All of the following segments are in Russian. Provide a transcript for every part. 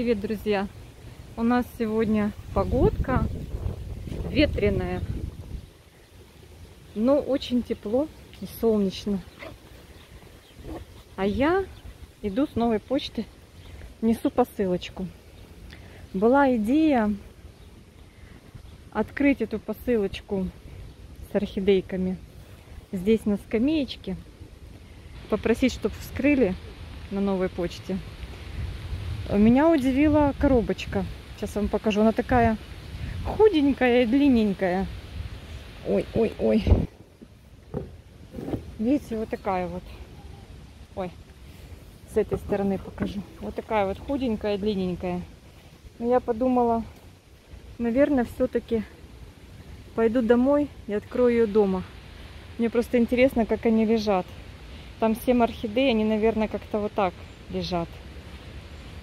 привет, друзья! У нас сегодня погодка ветреная, но очень тепло и солнечно. А я иду с новой почты, несу посылочку. Была идея открыть эту посылочку с орхидейками здесь на скамеечке, попросить, чтобы вскрыли на новой почте. Меня удивила коробочка. Сейчас вам покажу. Она такая худенькая и длинненькая. Ой, ой, ой. Видите, вот такая вот. Ой, с этой стороны покажу. Вот такая вот худенькая длинненькая. Я подумала, наверное, все-таки пойду домой и открою ее дома. Мне просто интересно, как они лежат. Там 7 орхидей, они, наверное, как-то вот так лежат.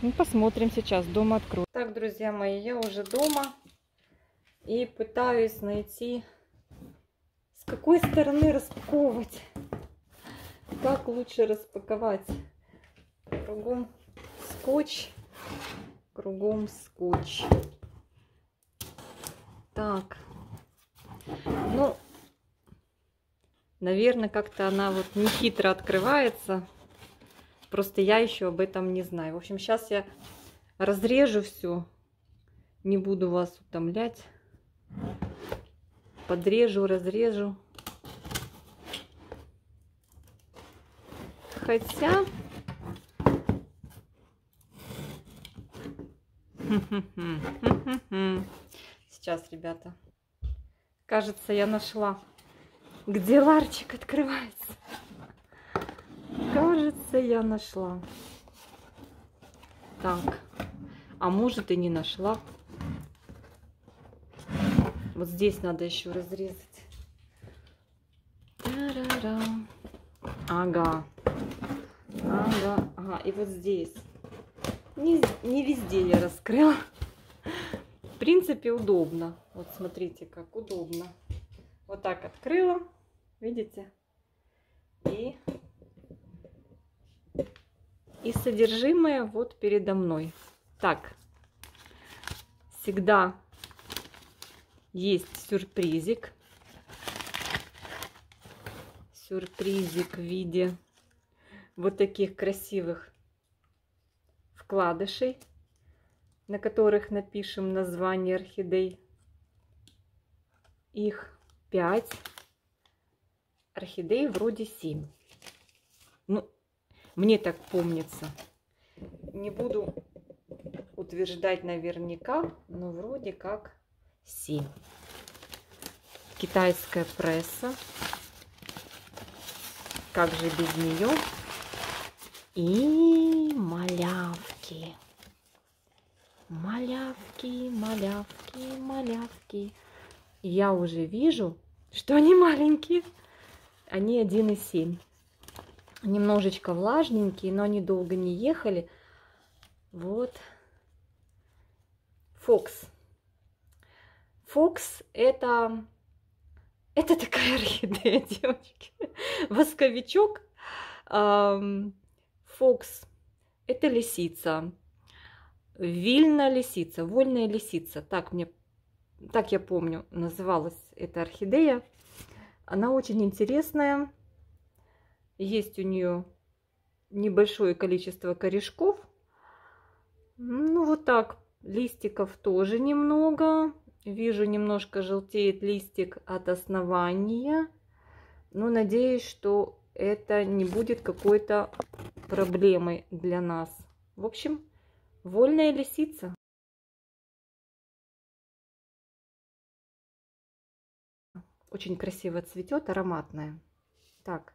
Ну, посмотрим сейчас, дома открою. Так, друзья мои, я уже дома. И пытаюсь найти, с какой стороны распаковывать. Как лучше распаковать. Кругом скотч. Кругом скотч. Так. Ну, наверное, как-то она вот не хитро открывается. Просто я еще об этом не знаю. В общем, сейчас я разрежу все. Не буду вас утомлять. Подрежу, разрежу. Хотя... Сейчас, ребята. Кажется, я нашла, где ларчик открывается. Кажется, я нашла. Так. А может и не нашла. Вот здесь надо еще разрезать. Ага. Ага. Ага. И вот здесь. Не, не везде я раскрыла. В принципе, удобно. Вот смотрите, как удобно. Вот так открыла. Видите? И и содержимое вот передо мной. Так, всегда есть сюрпризик. Сюрпризик в виде вот таких красивых вкладышей, на которых напишем название орхидей. Их 5. Орхидей вроде 7. Ну, мне так помнится. Не буду утверждать наверняка, но вроде как 7. Китайская пресса. Как же без нее? И малявки. Малявки, малявки, малявки. Я уже вижу, что они маленькие. Они 1,7 немножечко влажненькие, но они долго не ехали. Вот. Фокс. Фокс это... Это такая орхидея, девочки. Восковичок. Фокс. Это лисица. Вильна лисица, вольная лисица. Так мне, так я помню, называлась эта орхидея. Она очень интересная. Есть у нее небольшое количество корешков. Ну, вот так. Листиков тоже немного. Вижу, немножко желтеет листик от основания. Но надеюсь, что это не будет какой-то проблемой для нас. В общем, вольная лисица. Очень красиво цветет, ароматная. Так,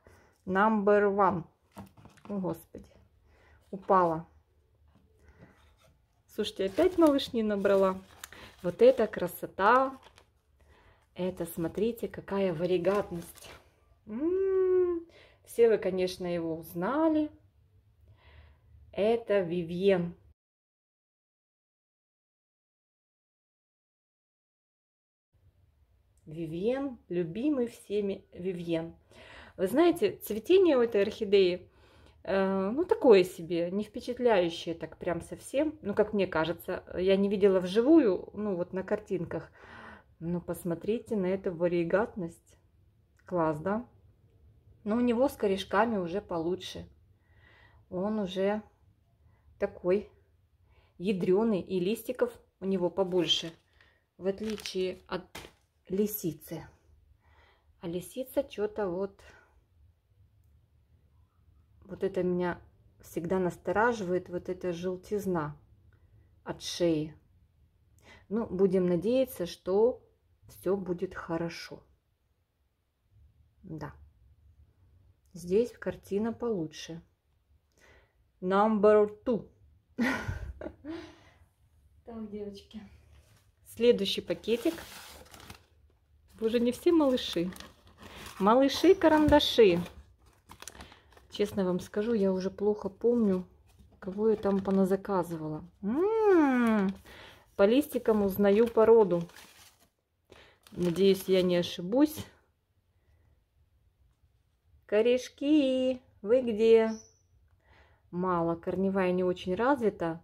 Number one. О, Господи. Упала. Слушайте, опять малышни набрала. Вот эта красота. Это, смотрите, какая варигатность. М -м -м. Все вы, конечно, его узнали. Это Вивьен. Вивьен, любимый всеми Вивьен. Вы знаете, цветение у этой орхидеи Э, ну, такое себе, не впечатляющее так прям совсем. Ну, как мне кажется, я не видела вживую, ну, вот на картинках. Но посмотрите на эту варигатность. Класс, да? Но у него с корешками уже получше. Он уже такой ядреный, и листиков у него побольше, в отличие от лисицы. А лисица что-то вот вот это меня всегда настораживает, вот эта желтизна от шеи. Ну, будем надеяться, что все будет хорошо. Да. Здесь картина получше. Number two. Так, девочки. Следующий пакетик. Уже не все малыши. Малыши-карандаши. Честно вам скажу, я уже плохо помню, кого я там поназаказывала. М -м -м, по листикам узнаю породу. Надеюсь, я не ошибусь. Корешки, вы где? Мало, корневая не очень развита.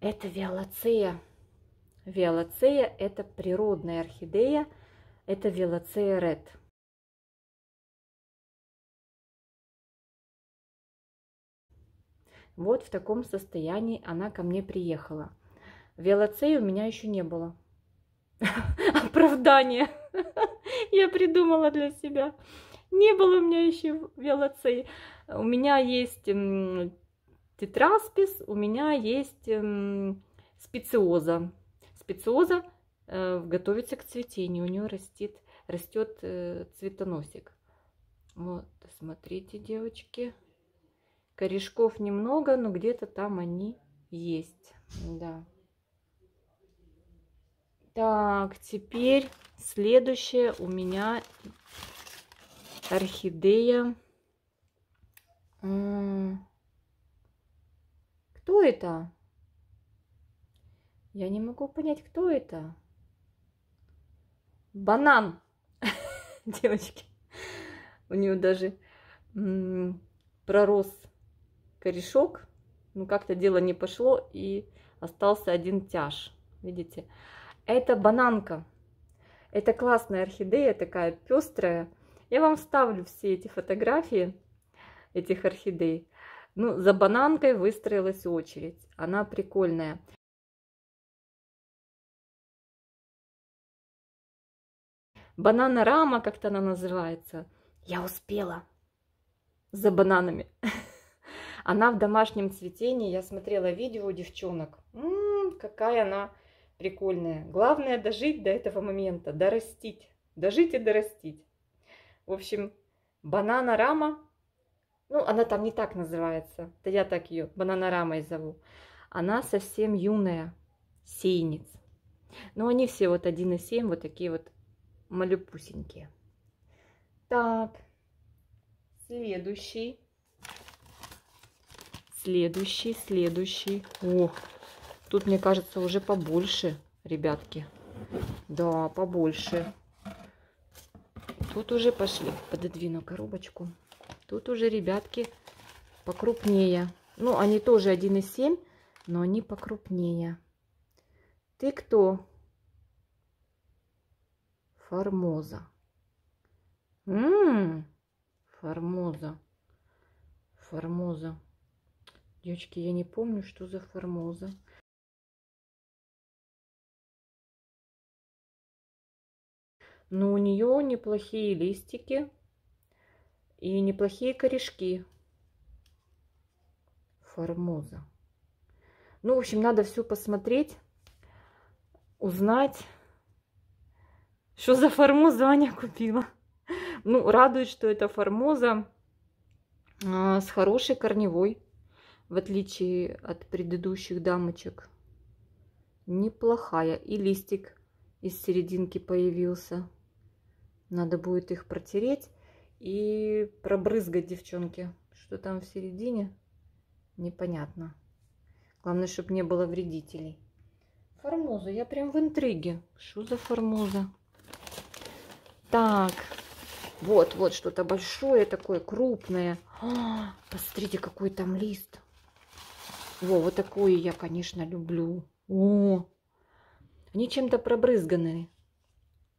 Это виолацея. Виолацея – это природная орхидея. Это виолацея ред. Вот в таком состоянии она ко мне приехала. Велоцей у меня еще не было. Оправдание. Я придумала для себя. Не было у меня еще велоцей. У меня есть тетраспис, у меня есть специоза. Специоза э, готовится к цветению. У нее растет, растет э, цветоносик. Вот, смотрите, девочки. Корешков немного, но где-то там они есть. Да. Так, теперь следующее у меня орхидея. Кто это? Я не могу понять, кто это. Банан. Девочки. У нее даже пророс корешок, ну как-то дело не пошло и остался один тяж. Видите? Это бананка. Это классная орхидея, такая пестрая. Я вам вставлю все эти фотографии этих орхидей. Ну, за бананкой выстроилась очередь. Она прикольная. Бананорама, как-то она называется. Я успела за бананами. Она в домашнем цветении. Я смотрела видео у девчонок. М-м, какая она прикольная. Главное дожить до этого момента, дорастить. Дожить и дорастить. В общем, банана-рама. Ну, она там не так называется. Да я так ее бананорамой зову. Она совсем юная. Сейниц. Но они все вот 1,7, вот такие вот малюпусенькие. Так, следующий. Следующий, следующий. О, тут, мне кажется, уже побольше, ребятки. Да, побольше. Тут уже пошли. Пододвину коробочку. Тут уже, ребятки, покрупнее. Ну, они тоже 1,7, но они покрупнее. Ты кто? Формоза. Ммм, Формоза. Формоза. Девочки, я не помню, что за формоза. Но у нее неплохие листики и неплохие корешки. Формоза. Ну, в общем, надо все посмотреть, узнать, что за формозу Аня купила. Ну, радует, что это формоза а, с хорошей корневой в отличие от предыдущих дамочек. Неплохая. И листик из серединки появился. Надо будет их протереть и пробрызгать, девчонки. Что там в середине, непонятно. Главное, чтобы не было вредителей. Формоза. Я прям в интриге. Что за формоза? Так. Вот, вот что-то большое такое, крупное. А, посмотрите, какой там лист. Во, вот такое я, конечно, люблю. О, они чем-то пробрызганы.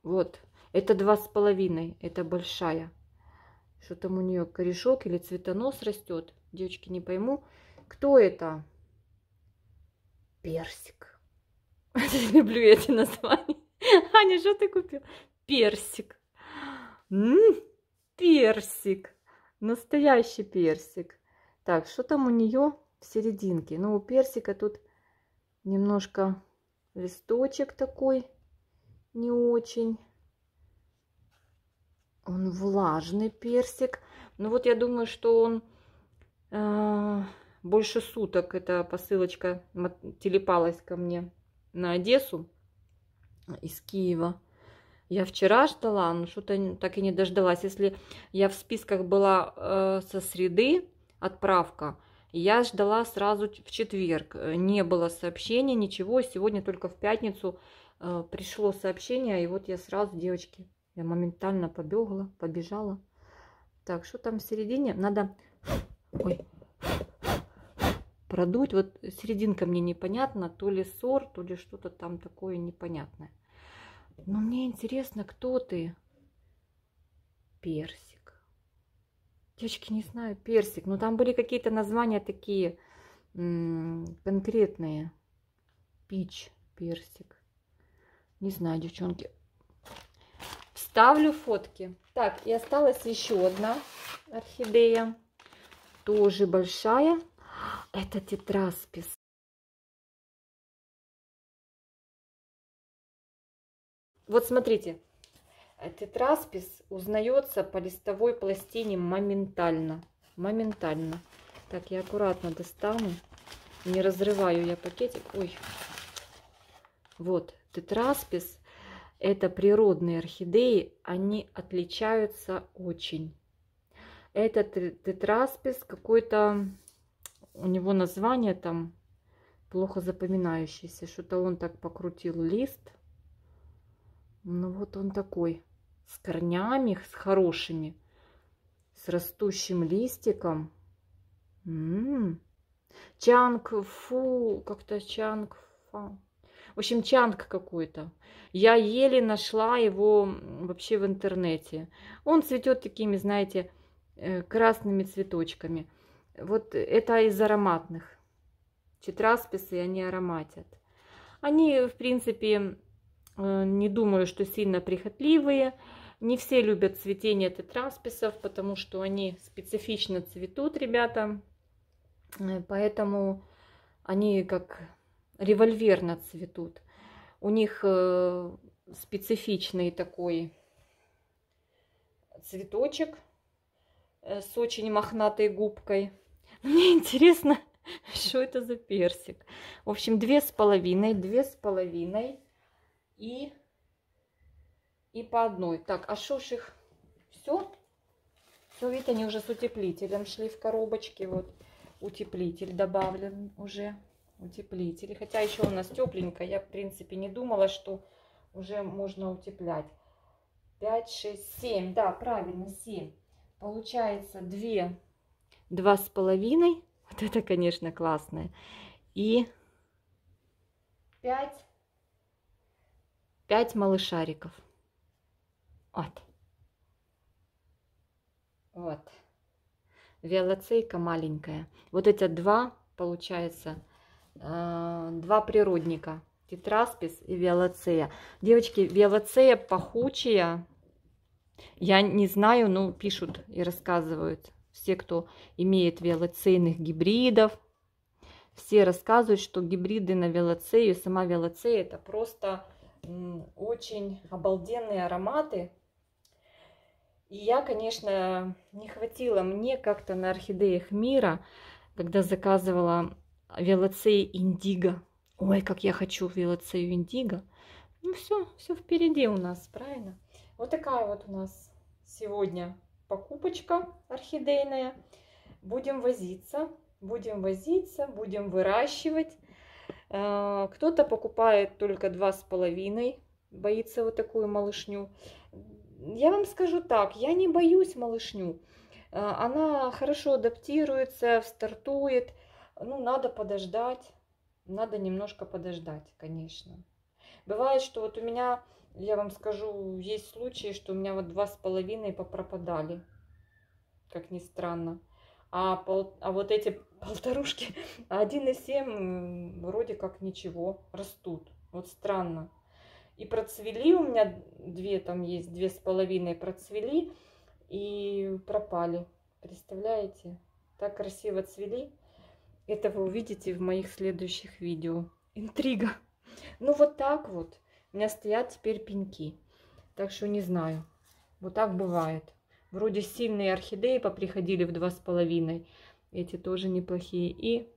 Вот, это два с половиной, это большая. Что там у нее, корешок или цветонос растет? Девочки, не пойму. Кто это? Персик. Люблю эти названия. Аня, что ты купил? Персик. -м, персик. Настоящий персик. Так, что там у нее в серединке? Ну, у персика тут немножко листочек такой не очень. Он влажный персик. Ну вот я думаю, что он э, больше суток эта посылочка телепалась ко мне на Одессу из Киева. Я вчера ждала, но что-то так и не дождалась. Если я в списках была э, со среды отправка, я ждала сразу в четверг. Не было сообщения, ничего. Сегодня только в пятницу э, пришло сообщение, и вот я сразу, девочки, я моментально побегла, побежала. Так, что там в середине? Надо ой, продуть. Вот серединка мне непонятна, то ли сор, то ли что-то там такое непонятное. Но мне интересно, кто ты? Персик. Девочки, не знаю, персик. Но там были какие-то названия такие конкретные. Пич, персик. Не знаю, девчонки. Вставлю фотки. Так, и осталась еще одна орхидея. Тоже большая. Это тетраспис. Вот смотрите, тетраспис узнается по листовой пластине моментально. Моментально. Так, я аккуратно достану. Не разрываю я пакетик. Ой. Вот, тетраспис это природные орхидеи, они отличаются очень. Этот тетраспис какой-то, у него название там плохо запоминающееся. Что-то он так покрутил лист. Ну вот он такой, с корнями, с хорошими, с растущим листиком. М -м -м. Чанг фу, как-то чанг фа. В общем, чанг какой-то. Я еле нашла его вообще в интернете. Он цветет такими, знаете, э, красными цветочками. Вот это из ароматных. Читрасписы, они ароматят. Они, в принципе, не думаю, что сильно прихотливые. Не все любят цветение тетрасписов, потому что они специфично цветут, ребята. Э, поэтому они как револьверно цветут. У них э, специфичный такой цветочек э, с очень мохнатой губкой. Мне интересно, что это за персик. В общем, две с половиной, две с половиной и, и по одной. Так, а ж их? Все? Все, видите, они уже с утеплителем шли в коробочке. Вот утеплитель добавлен уже утеплители. Хотя еще у нас тепленько. Я, в принципе, не думала, что уже можно утеплять. 5, 6, 7. Да, правильно, 7. Получается 2, 2 с половиной. Вот это, конечно, классное. И 5, 5 малышариков. Вот. Вот. Виолоцейка маленькая. Вот эти два, получается, Э, два природника. Тетраспис и виолоцея. Девочки, виолоцея пахучая. Я не знаю, но пишут и рассказывают. Все, кто имеет виолоцейных гибридов, все рассказывают, что гибриды на виолоцею, сама виолоцея это просто очень обалденные ароматы. И я, конечно, не хватило мне как-то на орхидеях мира, когда заказывала Велоцея индиго. Ой, как я хочу велоцею индиго. Ну все, все впереди у нас, правильно? Вот такая вот у нас сегодня покупочка орхидейная. Будем возиться, будем возиться, будем выращивать. Э, кто-то покупает только два с половиной, боится вот такую малышню. я вам скажу так, я не боюсь малышню. А, она хорошо адаптируется, стартует. Ну, надо подождать. Надо немножко подождать, конечно. Бывает, что вот у меня, я вам скажу, есть случаи, что у меня вот два с половиной попропадали. Как ни странно. А, пол, а вот эти полторушки, 1,7 вроде как ничего, растут. Вот странно. И процвели у меня две, там есть две с половиной процвели и пропали. Представляете? Так красиво цвели. Это вы увидите в моих следующих видео. Интрига. Ну вот так вот. У меня стоят теперь пеньки. Так что не знаю. Вот так бывает. Вроде сильные орхидеи поприходили в два с половиной. Эти тоже неплохие. И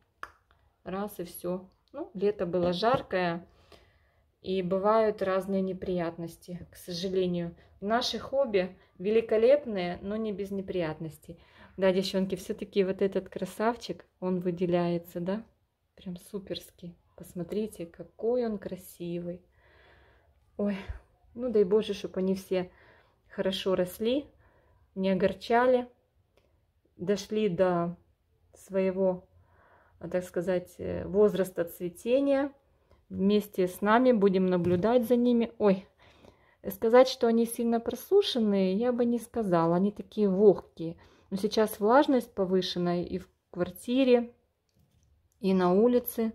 раз и все. Ну, лето было жаркое. И бывают разные неприятности, к сожалению. Наши хобби великолепные, но не без неприятностей. Да, девчонки, все-таки вот этот красавчик, он выделяется, да? Прям суперский. Посмотрите, какой он красивый. Ой, ну дай Боже, чтобы они все хорошо росли, не огорчали, дошли до своего, так сказать, э, возраста цветения. Вместе с нами будем наблюдать за ними. Ой, сказать, что они сильно просушенные, я бы не сказала. Они такие вогкие. Но сейчас влажность повышенная и в квартире, и на улице.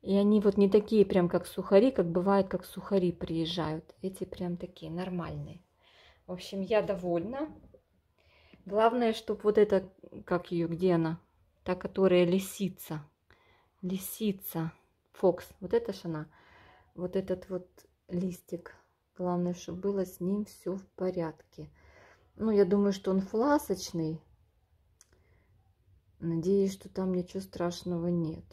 И они вот не такие прям как сухари, как бывает, как сухари приезжают. Эти прям такие нормальные. В общем, я довольна. Главное, чтобы вот это, как ее, где она? Та, которая лисица. Лисица. Фокс. Вот это ж она. Вот этот вот листик. Главное, чтобы было с ним все в порядке. Ну, я думаю, что он фласочный. Надеюсь, что там ничего страшного нет.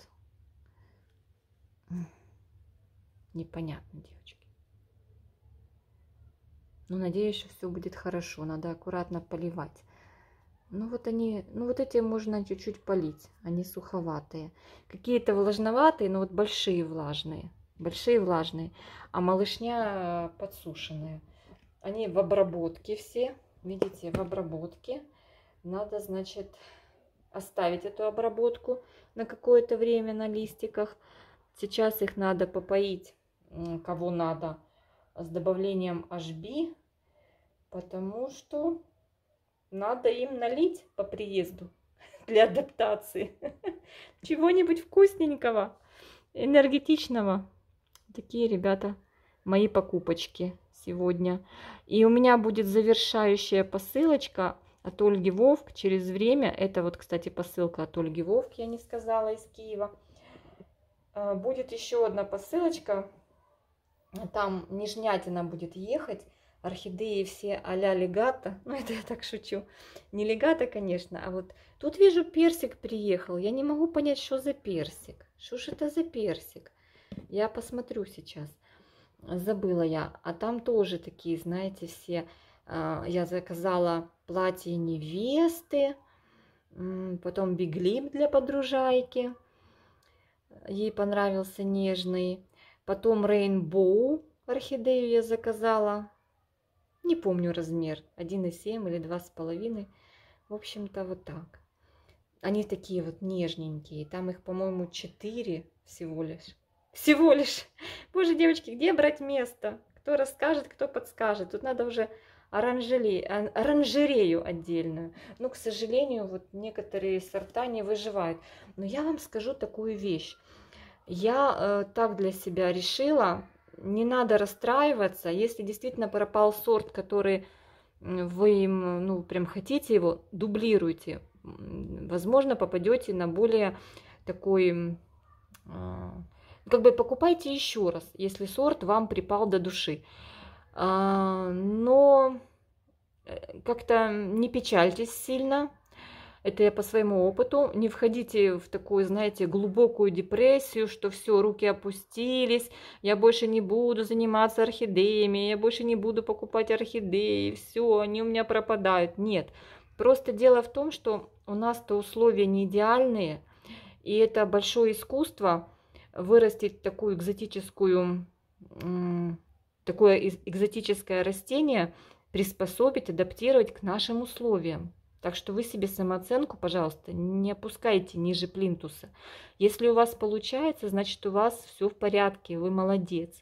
Непонятно, девочки. Но надеюсь, что все будет хорошо. Надо аккуратно поливать. Ну вот они, ну вот эти можно чуть-чуть полить, они суховатые. Какие-то влажноватые, но вот большие влажные, большие влажные, а малышня подсушенная. Они в обработке все, видите, в обработке. Надо, значит, оставить эту обработку на какое-то время на листиках. Сейчас их надо попоить, кого надо, с добавлением HB, потому что надо им налить по приезду для адаптации. Чего-нибудь вкусненького, энергетичного. Такие, ребята, мои покупочки сегодня. И у меня будет завершающая посылочка от Ольги Вовк через время. Это вот, кстати, посылка от Ольги Вовк, я не сказала, из Киева. А, будет еще одна посылочка. Там нежнятина будет ехать орхидеи все а-ля легата. Ну, это я так шучу. Не легата, конечно, а вот тут вижу персик приехал. Я не могу понять, что за персик. Что ж это за персик? Я посмотрю сейчас. Забыла я. А там тоже такие, знаете, все... А, я заказала платье невесты, потом биглип для подружайки. Ей понравился нежный. Потом рейнбоу орхидею я заказала не помню размер, 1,7 или 2,5. В общем-то, вот так. Они такие вот нежненькие. Там их, по-моему, 4 всего лишь. Всего лишь. Боже, девочки, где брать место? Кто расскажет, кто подскажет. Тут надо уже оранжерею, отдельную. Но, к сожалению, вот некоторые сорта не выживают. Но я вам скажу такую вещь. Я э, так для себя решила, не надо расстраиваться, если действительно пропал сорт, который вы им, ну, прям хотите его, дублируйте. Возможно, попадете на более такой, а, как бы покупайте еще раз, если сорт вам припал до души. А, но э, как-то не печальтесь сильно, это я по своему опыту. Не входите в такую, знаете, глубокую депрессию, что все, руки опустились, я больше не буду заниматься орхидеями, я больше не буду покупать орхидеи, все, они у меня пропадают. Нет. Просто дело в том, что у нас-то условия не идеальные, и это большое искусство вырастить такую экзотическую, такое экзотическое растение приспособить, адаптировать к нашим условиям. Так что вы себе самооценку, пожалуйста, не опускайте ниже плинтуса. Если у вас получается, значит у вас все в порядке, вы молодец.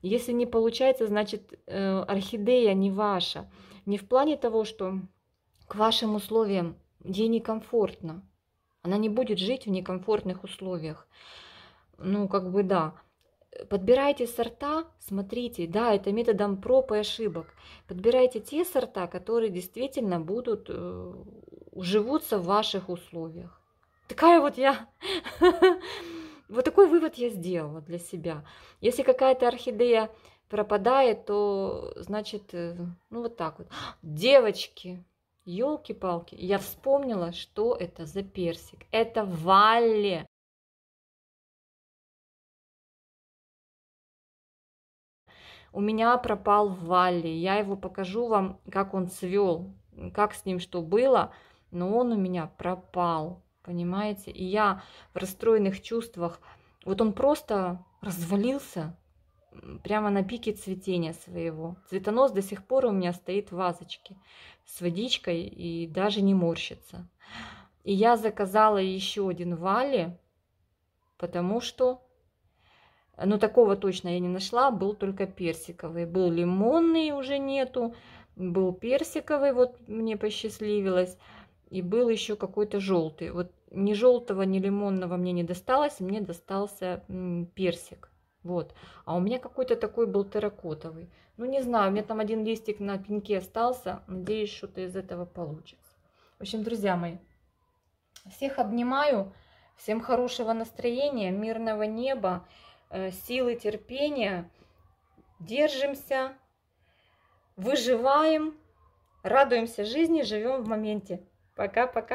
Если не получается, значит э, орхидея не ваша. Не в плане того, что к вашим условиям ей некомфортно. Она не будет жить в некомфортных условиях. Ну, как бы да. Подбирайте сорта, смотрите, да, это методом проб и ошибок. Подбирайте те сорта, которые действительно будут, э, уживутся в ваших условиях. Такая вот я, вот такой вывод я сделала для себя. Если какая-то орхидея пропадает, то значит, э, ну вот так вот. Девочки, елки-палки, я вспомнила, что это за персик. Это Валли. У меня пропал Валли. Я его покажу вам, как он цвел, как с ним что было. Но он у меня пропал, понимаете? И я в расстроенных чувствах. Вот он просто развалился прямо на пике цветения своего. Цветонос до сих пор у меня стоит в вазочке с водичкой и даже не морщится. И я заказала еще один вали, потому что но такого точно я не нашла, был только персиковый. Был лимонный, уже нету, был персиковый, вот мне посчастливилось. И был еще какой-то желтый. Вот ни желтого, ни лимонного мне не досталось, мне достался персик. Вот. А у меня какой-то такой был терракотовый. Ну, не знаю, у меня там один листик на пеньке остался. Надеюсь, что-то из этого получится. В общем, друзья мои, всех обнимаю. Всем хорошего настроения, мирного неба. Э, силы терпения, держимся, выживаем, радуемся жизни, живем в моменте. Пока-пока.